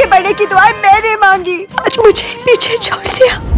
आगे बढ़ने की दुआएँ मैंने मांगी। आज मुझे पीछे छोड़ दिया।